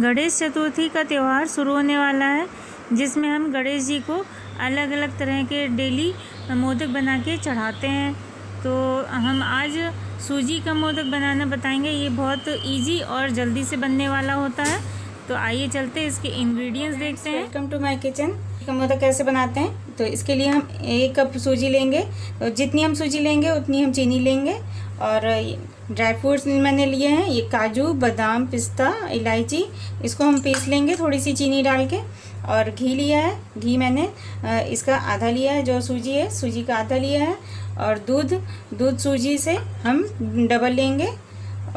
गणेश चतुर्थी का त्यौहार शुरू होने वाला है, जिसमें हम गणेश जी को अलग अलग तरह के डेली मोदक बना के चढ़ाते हैं। तो हम आज सूजी का मोदक बनाना बताएँगे। ये बहुत इजी और जल्दी से बनने वाला होता है। तो आइए चलते हैं, इसके इंग्रेडिएंट्स देखते हैं। वेलकम टू माय किचन का मोदक कैसे बनाते हैं? तो इसके लिए हम एक कप सूजी लेंगे। तो जितनी हम सूजी लेंगे, उतनी हम चीनी लेंगे। और ड्राई फ्रूट्स मैंने लिए हैं, ये काजू, बादाम, पिस्ता, इलायची, इसको हम पीस लेंगे थोड़ी सी चीनी डाल के। और घी लिया है, घी मैंने इसका आधा लिया है, जो सूजी है, सूजी का आधा लिया है। और दूध दूध सूजी से हम डबल लेंगे।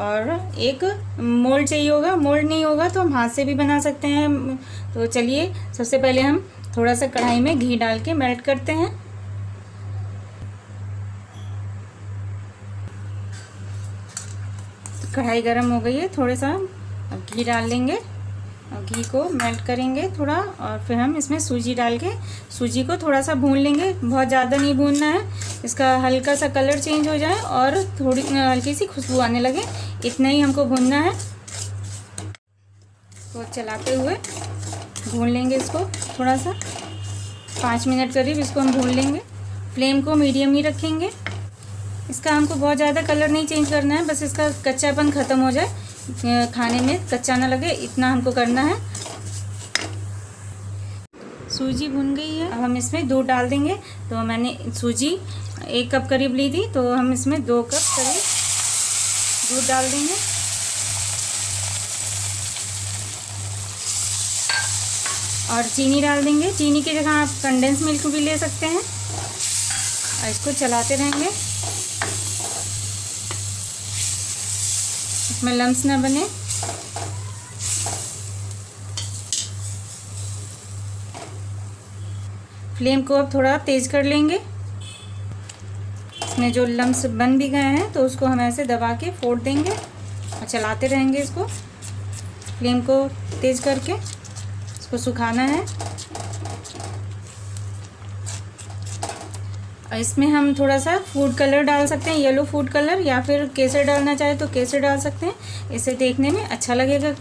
और एक मोल्ड चाहिए होगा, मोल्ड नहीं होगा तो हम हाथ से भी बना सकते हैं। तो चलिए, सबसे पहले हम थोड़ा सा कढ़ाई में घी डाल के मेल्ट करते हैं। कढ़ाई गर्म हो गई है थोड़े सा अब घी डाल लेंगे। घी को मेल्ट करेंगे थोड़ा, और फिर हम इसमें सूजी डाल के, सूजी को थोड़ा सा भून लेंगे। बहुत ज़्यादा नहीं भूनना है, इसका हल्का सा कलर चेंज हो जाए और थोड़ी हल्की सी खुशबू आने लगे। इतना ही हमको भूनना है। तो चलाते हुए भून लेंगे इसको थोड़ा सा पाँच मिनट करीब इसको हम भून लेंगे। फ्लेम को मीडियम ही रखेंगे। इसका हमको बहुत ज़्यादा कलर नहीं चेंज करना है, बस इसका कच्चापन ख़त्म हो जाए। खाने में कच्चा ना लगे, इतना हमको करना है। सूजी भुन गई है। अब हम इसमें दूध डाल देंगे। तो मैंने सूजी एक कप करीब ली थी तो हम इसमें दो कप करीब दूध डाल देंगे। और चीनी डाल देंगे। चीनी की जगह आप कंडेंस मिल्क भी ले सकते हैं। और इसको चलाते रहेंगे। इसमें लम्स ना बने। फ्लेम को अब थोड़ा तेज़ कर लेंगे। इसमें जो लम्स बन भी गए हैं तो उसको हम ऐसे दबा के फोड़ देंगे और चलाते रहेंगे इसको। फ्लेम को तेज़ करके, इसको सुखाना है। इसमें हम थोड़ा सा फ़ूड कलर डाल सकते हैं येलो फ़ूड कलर या फिर केसर डालना चाहे तो केसर डाल सकते हैं। इसे देखने में अच्छा लगेगा।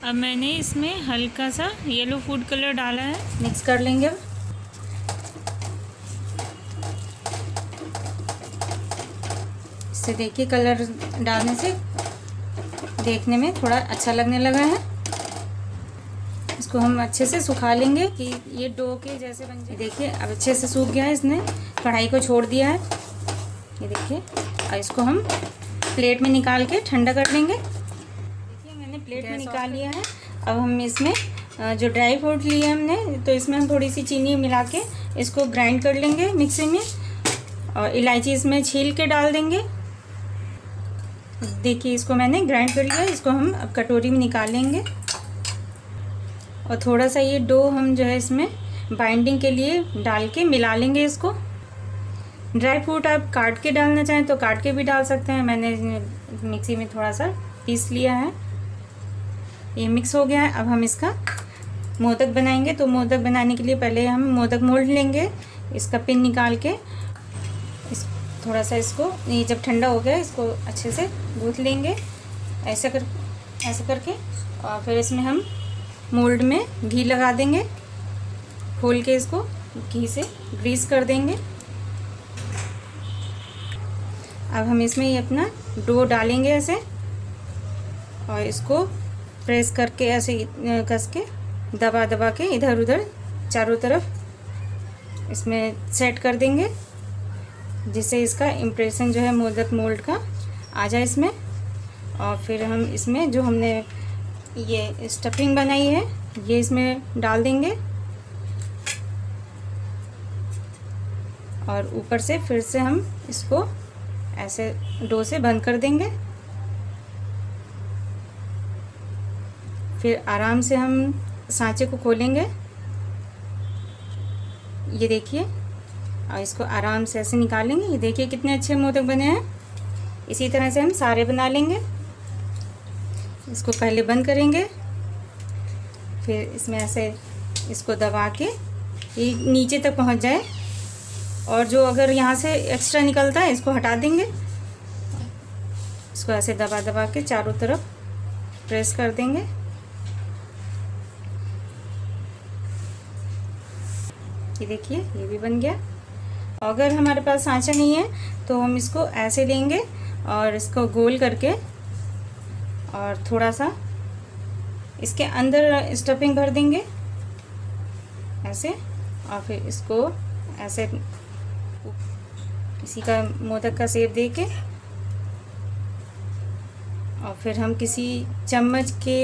अब मैंने इसमें हल्का सा येलो फ़ूड कलर डाला है। मिक्स कर लेंगे अब। इससे देखिए कलर डालने से देखने में थोड़ा अच्छा लगने लगा है। इसको हम अच्छे से सुखा लेंगे कि ये डो के जैसे बन जाए। देखिए अब अच्छे से सूख गया है इसने। कढ़ाई को छोड़ दिया है। ये देखिए और इसको हम प्लेट में निकाल के ठंडा कर लेंगे। देखिए मैंने प्लेट में निकाल लिया है। अब हम इसमें जो ड्राई फ्रूट लिए हमने तो इसमें हम थोड़ी सी चीनी मिला के इसको ग्राइंड कर लेंगे मिक्सी में। और इलायची इसमें छील के डाल देंगे। देखिए इसको मैंने ग्राइंड कर लिया इसको हम अब कटोरी में निकाल लेंगे। और थोड़ा सा ये डो हम जो है इसमें बाइंडिंग के लिए डाल के मिला लेंगे इसको। ड्राई फ्रूट आप काट के डालना चाहें तो काट के भी डाल सकते हैं। मैंने मिक्सी में थोड़ा सा पीस लिया है। ये मिक्स हो गया है। अब हम इसका मोदक बनाएँगे। तो मोदक बनाने के लिए पहले हम मोदक मोल्ड लेंगे। इसका पिन निकाल के इस थोड़ा सा इसको ये जब ठंडा हो गया इसको अच्छे से गूँथ लेंगे। ऐसा कर, ऐसा करके और फिर इसमें हम मोल्ड में घी लगा देंगे। खोल के इसको घी से ग्रीस कर देंगे। अब हम इसमें ये अपना डो डालेंगे ऐसे। और इसको प्रेस करके ऐसे कस के दबा दबा के इधर उधर चारों तरफ़ इसमें सेट कर देंगे, जिससे इसका इम्प्रेशन जो है मोदक मोल्ड का आ जाए इसमें। और फिर हम इसमें जो हमने ये स्टफिंग बनाई है। ये इसमें डाल देंगे। और ऊपर से फिर से हम इसको ऐसे डो से बंद कर देंगे। फिर आराम से हम सांचे को खोलेंगे। ये देखिए, और इसको आराम से ऐसे निकालेंगे ये देखिए कितने अच्छे मोदक बने हैं। इसी तरह से हम सारे बना लेंगे। इसको पहले बंद करेंगे। फिर इसमें ऐसे इसको दबा के ये नीचे तक पहुँच जाए। और जो अगर यहाँ से एक्स्ट्रा निकलता है, इसको हटा देंगे। इसको ऐसे दबा दबा के चारों तरफ़ प्रेस कर देंगे। ये देखिए, ये भी बन गया। अगर हमारे पास सांचा नहीं है तो हम इसको ऐसे लेंगे और इसको गोल करके और थोड़ा सा इसके अंदर स्टफिंग भर देंगे, ऐसे, और फिर इसको ऐसे इसी का मोदक का सेप दे के और फिर हम किसी चम्मच के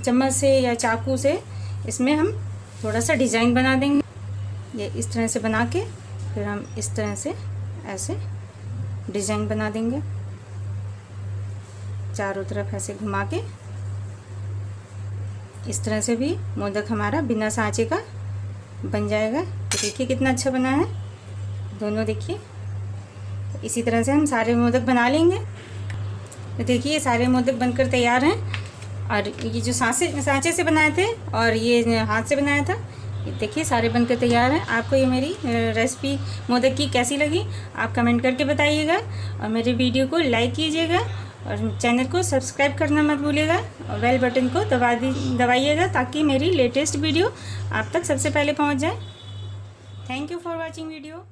चम्मच से या चाकू से इसमें हम थोड़ा सा डिज़ाइन बना देंगे। ये इस तरह से बना के, फिर हम इस तरह से ऐसे डिज़ाइन बना देंगे। चारों तरफ़ ऐसे घुमा के इस तरह से भी मोदक हमारा बिना सांचे का बन जाएगा। तो देखिए कितना अच्छा बना है। दोनों देखिए। तो इसी तरह से हम सारे मोदक बना लेंगे। तो देखिए, ये सारे मोदक बनकर तैयार हैं। और ये जो सांचे सांचे से बनाए थे और ये हाथ से बनाया था देखिए सारे बनकर तैयार हैं। आपको ये मेरी रेसिपी मोदक की कैसी लगी, आप कमेंट करके बताइएगा। और मेरे वीडियो को लाइक कीजिएगा। और चैनल को सब्सक्राइब करना मत भूलिएगा और बेल बटन को दबा दी, दबाइएगा ताकि मेरी लेटेस्ट वीडियो आप तक सबसे पहले पहुँच जाए। Thank you for watching video